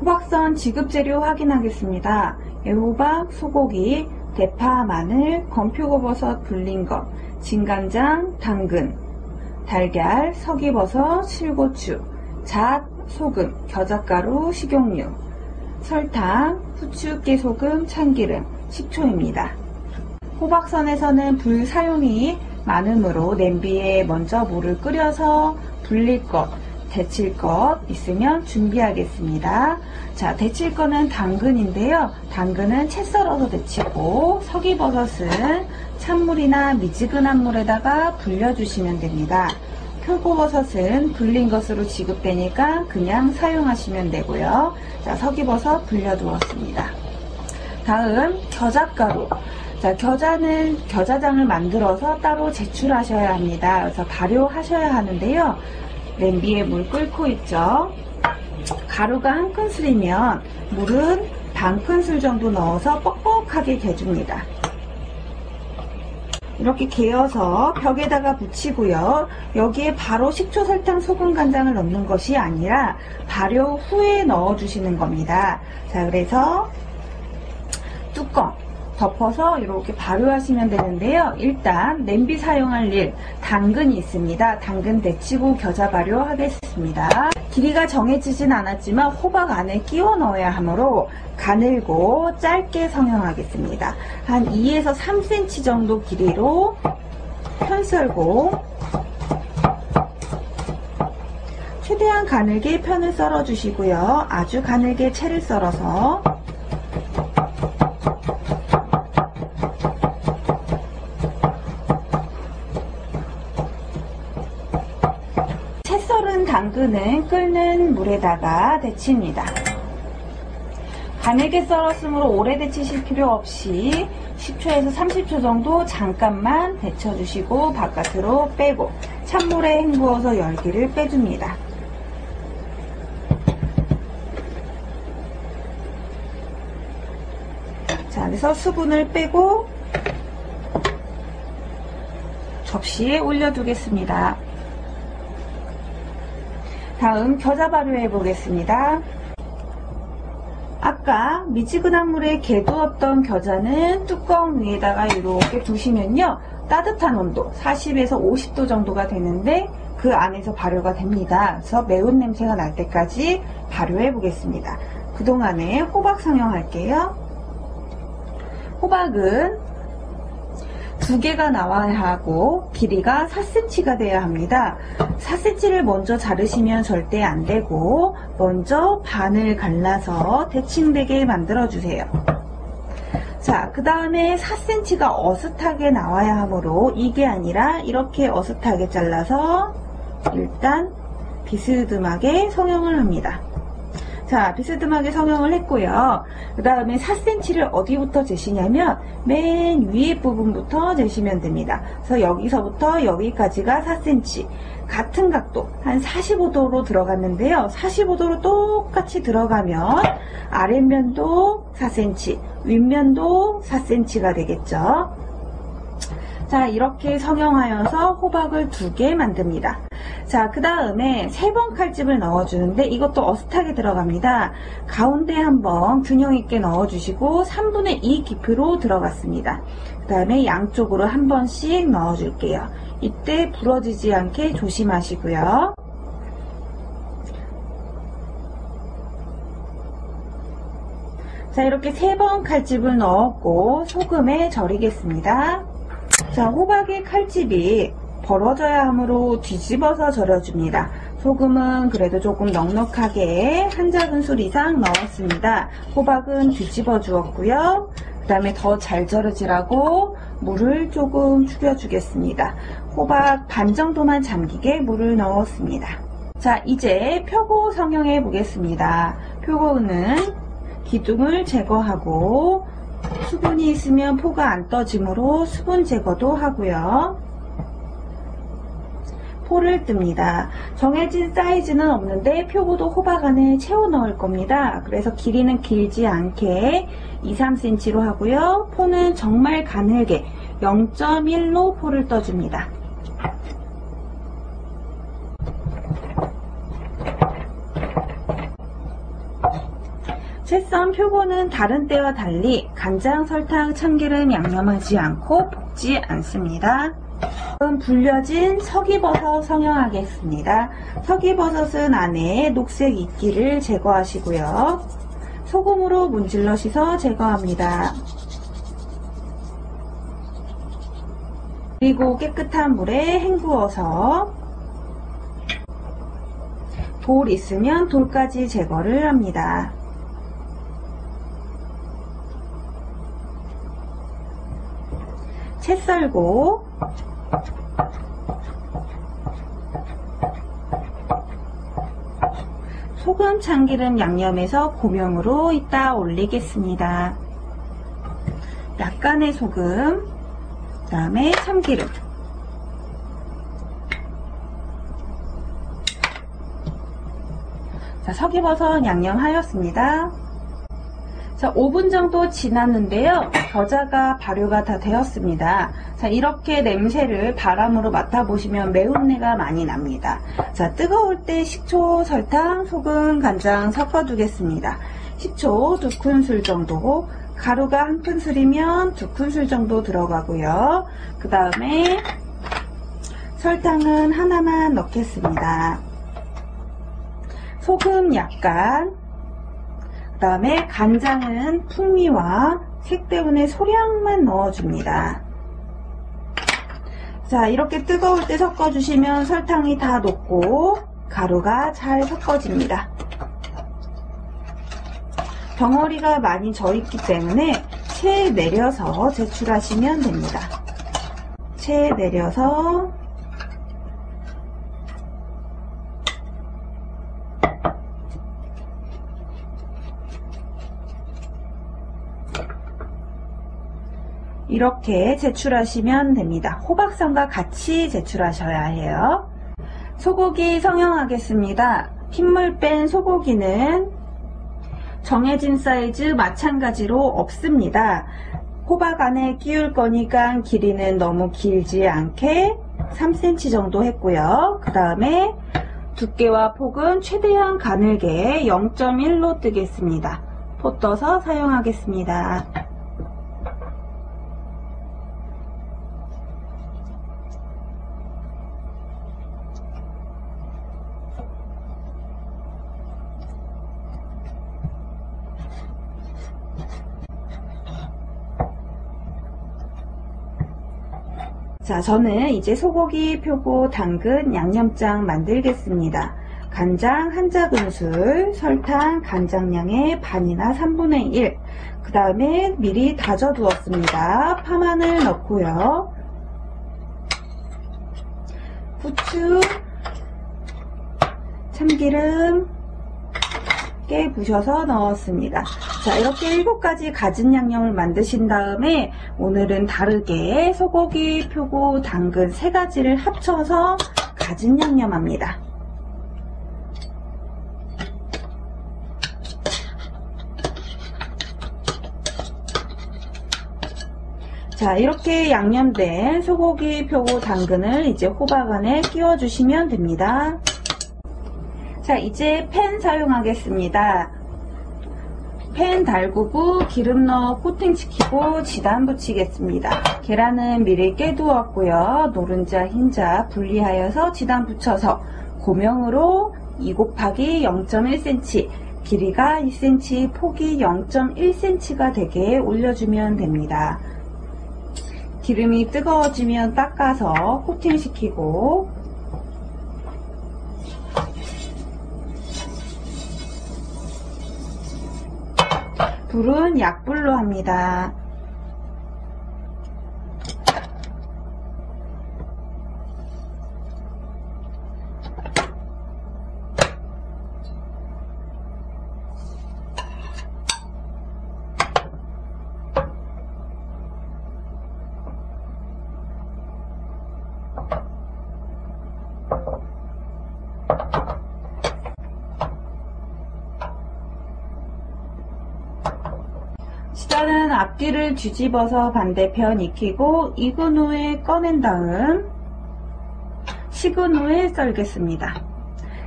호박선 지급재료 확인하겠습니다. 애호박, 소고기, 대파, 마늘, 건표고버섯 불린 것, 진간장, 당근, 달걀, 석이버섯, 실고추, 잣, 소금, 겨자가루, 식용유, 설탕, 후추, 깨 소금, 참기름, 식초입니다. 호박선에서는 불 사용이 많으므로 냄비에 먼저 물을 끓여서 불릴 것, 데칠 것 있으면 준비하겠습니다. 자, 데칠 거는 당근인데요. 당근은 채 썰어서 데치고 석이버섯은 찬물이나 미지근한 물에다가 불려주시면 됩니다. 표고버섯은 불린 것으로 지급되니까 그냥 사용하시면 되고요. 자, 석이버섯 불려두었습니다. 다음 겨자가루. 자, 겨자는 겨자장을 만들어서 따로 제출하셔야 합니다. 그래서 발효하셔야 하는데요. 냄비에 물 끓고 있죠. 가루가 한 큰술이면 물은 반 큰술 정도 넣어서 뻑뻑하게 개줍니다. 이렇게 개어서 벽에다가 붙이고요. 여기에 바로 식초, 설탕, 소금, 간장을 넣는 것이 아니라 발효 후에 넣어주시는 겁니다. 자, 그래서 뚜껑 덮어서 이렇게 발효하시면 되는데요. 일단 냄비 사용할 일 당근이 있습니다. 당근 데치고 겨자 발효하겠습니다. 길이가 정해지진 않았지만 호박 안에 끼워 넣어야 하므로 가늘고 짧게 성형하겠습니다. 한 2에서 3cm 정도 길이로 편썰고 최대한 가늘게 편을 썰어 주시고요. 아주 가늘게 채를 썰어서 채 썰은 당근은 끓는 물에다가 데칩니다. 가늘게 썰었으므로 오래 데치실 필요 없이 10초에서 30초 정도 잠깐만 데쳐주시고 바깥으로 빼고 찬물에 헹구어서 열기를 빼줍니다. 자, 그래서 수분을 빼고 접시에 올려두겠습니다. 다음 겨자 발효해 보겠습니다. 아까 미지근한 물에 개두었던 겨자는 뚜껑 위에다가 이렇게 두시면요. 따뜻한 온도 40에서 50도 정도가 되는데 그 안에서 발효가 됩니다. 그래서 매운 냄새가 날 때까지 발효해 보겠습니다. 그동안에 호박 성형할게요. 호박은 두 개가 나와야 하고 길이가 4cm가 돼야 합니다. 4cm를 먼저 자르시면 절대 안 되고 먼저 반을 갈라서 대칭되게 만들어 주세요. 자, 그 다음에 4cm가 어슷하게 나와야 하므로 이게 아니라 이렇게 어슷하게 잘라서 일단 비스듬하게 성형을 합니다. 자, 비스듬하게 성형을 했고요. 그 다음에 4cm를 어디부터 재시냐면 맨 위에 부분부터 재시면 됩니다. 그래서 여기서부터 여기까지가 4cm. 같은 각도 한 45도로 들어갔는데요. 45도로 똑같이 들어가면 아랫면도 4cm, 윗면도 4cm가 되겠죠. 자, 이렇게 성형하여서 호박을 두 개 만듭니다. 자, 그 다음에 세 번 칼집을 넣어주는데 이것도 어슷하게 들어갑니다. 가운데 한번 균형 있게 넣어주시고 3분의 2 깊이로 들어갔습니다. 그 다음에 양쪽으로 한 번씩 넣어줄게요. 이때 부러지지 않게 조심하시고요. 자, 이렇게 세 번 칼집을 넣었고 소금에 절이겠습니다. 자, 호박의 칼집이 벌어져야 하므로 뒤집어서 절여줍니다. 소금은 그래도 조금 넉넉하게 한 작은술 이상 넣었습니다. 호박은 뒤집어 주었고요. 그 다음에 더 잘 절여지라고 물을 조금 줄여주겠습니다. 호박 반 정도만 잠기게 물을 넣었습니다. 자, 이제 표고 성형해 보겠습니다. 표고는 기둥을 제거하고 수분이 있으면 포가 안 떠지므로 수분 제거도 하고요. 포를 뜹니다. 정해진 사이즈는 없는데 표고도 호박 안에 채워 넣을 겁니다. 그래서 길이는 길지 않게 2, 3cm로 하고요. 포는 정말 가늘게 0.1로 포를 떠줍니다. 채썬 표고는 다른 때와 달리 간장, 설탕, 참기름 양념하지 않고 볶지 않습니다. 다음 불려진 석이버섯 성형하겠습니다. 석이버섯은 안에 녹색 이끼를 제거하시고요. 소금으로 문질러 씻어 제거합니다. 그리고 깨끗한 물에 헹구어서 돌 있으면 돌까지 제거를 합니다. 채 썰고 소금 참기름 양념해서 고명으로 이따 올리겠습니다. 약간의 소금, 그 다음에 참기름, 자, 석이버섯 양념하였습니다. 자, 5분 정도 지났는데요. 겨자가 발효가 다 되었습니다. 자, 이렇게 냄새를 바람으로 맡아보시면 매운내가 많이 납니다. 자, 뜨거울 때 식초, 설탕, 소금, 간장 섞어두겠습니다. 식초 2큰술 정도, 가루가 한 큰술이면 2큰술 정도 들어가고요. 그 다음에 설탕은 하나만 넣겠습니다. 소금 약간, 그 다음에 간장은 풍미와 색 때문에 소량만 넣어줍니다. 자, 이렇게 뜨거울 때 섞어주시면 설탕이 다 녹고 가루가 잘 섞어집니다. 덩어리가 많이 져있기 때문에 체에 내려서 제출하시면 됩니다. 체에 내려서 이렇게 제출하시면 됩니다. 호박선과 같이 제출하셔야 해요. 소고기 성형하겠습니다. 핏물 뺀 소고기는 정해진 사이즈 마찬가지로 없습니다. 호박 안에 끼울 거니까 길이는 너무 길지 않게 3cm 정도 했고요. 그 다음에 두께와 폭은 최대한 가늘게 0.1로 뜨겠습니다. 포 떠서 사용하겠습니다. 자, 저는 이제 소고기, 표고, 당근, 양념장 만들겠습니다. 간장 한 작은술, 설탕 간장량의 반이나 3분의 1, 그 다음에 미리 다져 두었습니다. 파마늘 넣고요. 후추, 참기름, 깨 부셔서 넣었습니다. 자 이렇게 7가지 가진 양념을 만드신 다음에 오늘은 다르게 소고기, 표고, 당근 3가지를 합쳐서 가진 양념합니다. 자 이렇게 양념된 소고기, 표고, 당근을 이제 호박 안에 끼워주시면 됩니다. 자 이제 팬 사용하겠습니다. 팬 달구고 기름 넣어 코팅 시키고 지단 붙이겠습니다. 계란은 미리 깨두었고요. 노른자, 흰자 분리하여서 지단 붙여서 고명으로 2 곱하기 0.1cm 길이가 2cm, 폭이 0.1cm가 되게 올려주면 됩니다. 기름이 뜨거워지면 닦아서 코팅시키고 불은 약불로 합니다. 시다는 앞뒤를 뒤집어서 반대편 익히고 익은 후에 꺼낸 다음 식은 후에 썰겠습니다.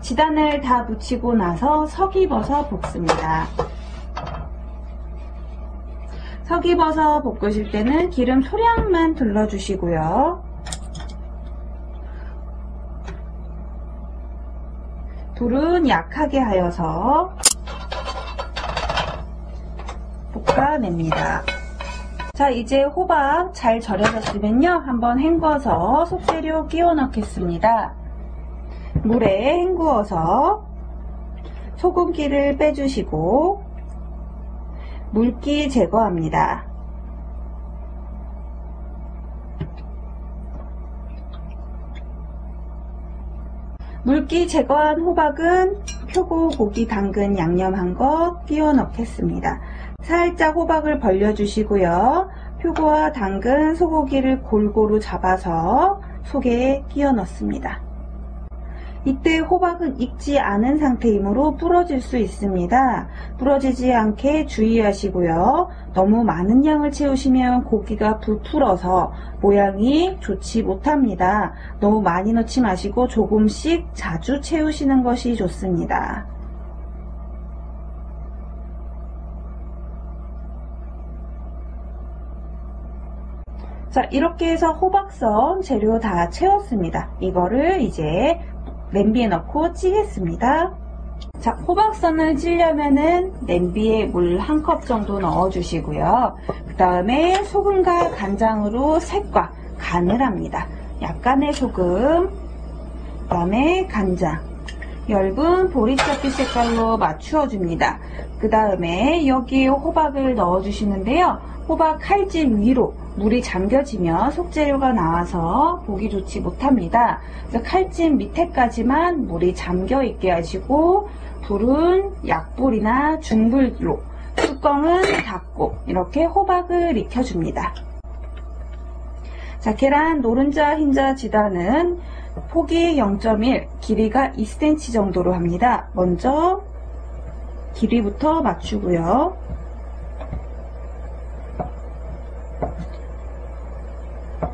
지단을 다 붙이고 나서 석입어서 볶습니다. 석이버섯 볶으실 때는 기름 소량만 둘러주시고요. 불은 약하게 하여서 볶아냅니다. 자 이제 호박 잘 절여졌으면요 한번 헹궈서 속재료 끼워 넣겠습니다. 물에 헹구어서 소금기를 빼주시고 물기 제거합니다. 물기 제거한 호박은 표고 고기 당근 양념한 것 끼워 넣겠습니다. 살짝 호박을 벌려주시고요. 표고와 당근, 소고기를 골고루 잡아서 속에 끼워 넣습니다. 이때 호박은 익지 않은 상태이므로 부러질 수 있습니다. 부러지지 않게 주의하시고요. 너무 많은 양을 채우시면 고기가 부풀어서 모양이 좋지 못합니다. 너무 많이 넣지 마시고 조금씩 자주 채우시는 것이 좋습니다. 자 이렇게 해서 호박선 재료 다 채웠습니다. 이거를 이제 냄비에 넣고 찌겠습니다. 자, 호박선을 찌려면은 냄비에 물 한 컵 정도 넣어주시고요. 그 다음에 소금과 간장으로 색과 간을 합니다. 약간의 소금, 그 다음에 간장, 엷은 보리차빛 색깔로 맞추어 줍니다. 그 다음에 여기에 호박을 넣어 주시는데요. 호박 칼질 위로 물이 잠겨지면 속재료가 나와서 보기 좋지 못합니다. 그래서 칼집 밑에까지만 물이 잠겨 있게 하시고 불은 약불이나 중불로 뚜껑은 닫고 이렇게 호박을 익혀줍니다. 자, 계란 노른자 흰자 지단은 폭이 0.1, 길이가 2cm 정도로 합니다. 먼저 길이부터 맞추고요.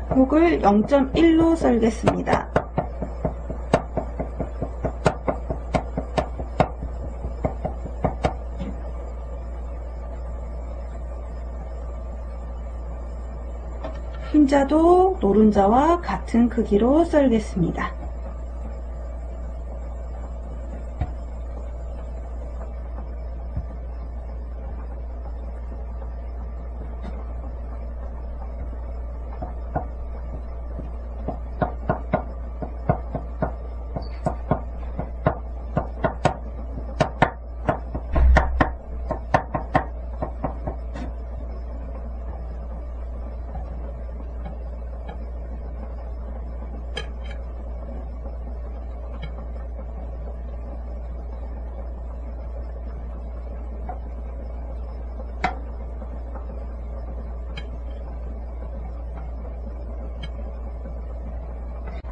폭을 0.1로 썰겠습니다. 흰자도 노른자와 같은 크기로 썰겠습니다.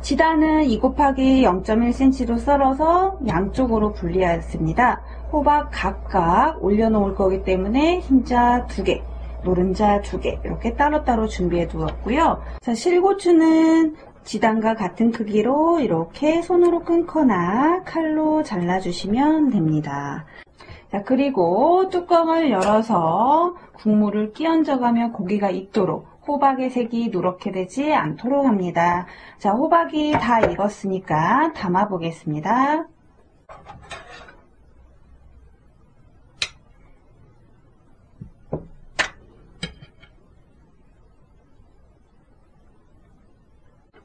지단은 2 곱하기 0.1cm로 썰어서 양쪽으로 분리하였습니다. 호박 각각 올려놓을 거기 때문에 흰자 2개, 노른자 2개 이렇게 따로따로 준비해 두었고요. 자, 실고추는 지단과 같은 크기로 이렇게 손으로 끊거나 칼로 잘라주시면 됩니다. 자, 그리고 뚜껑을 열어서 국물을 끼얹어가며 고기가 익도록 호박의 색이 누렇게 되지 않도록 합니다. 자, 호박이 다 익었으니까 담아 보겠습니다.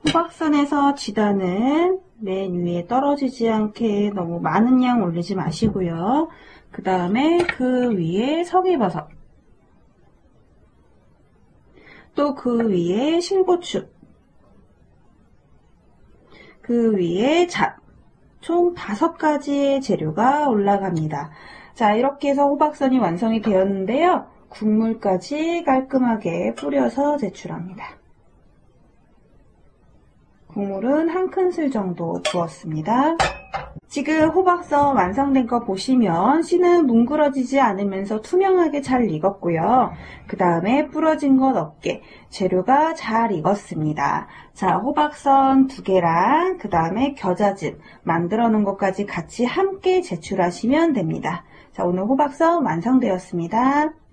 호박선에서 지단은 맨 위에 떨어지지 않게 너무 많은 양 올리지 마시고요. 그 다음에 그 위에 석이버섯 또 그 위에 실고추, 그 위에 잡, 총 다섯 가지의 재료가 올라갑니다. 자, 이렇게 해서 호박선이 완성이 되었는데요. 국물까지 깔끔하게 뿌려서 제출합니다. 국물은 한 큰술 정도 부었습니다. 지금 호박선 완성된 거 보시면 씨는 뭉그러지지 않으면서 투명하게 잘 익었고요. 그 다음에 부러진 것 없게 재료가 잘 익었습니다. 자, 호박선 두 개랑 그 다음에 겨자즙 만들어 놓은 것까지 같이 함께 제출하시면 됩니다. 자, 오늘 호박선 완성되었습니다.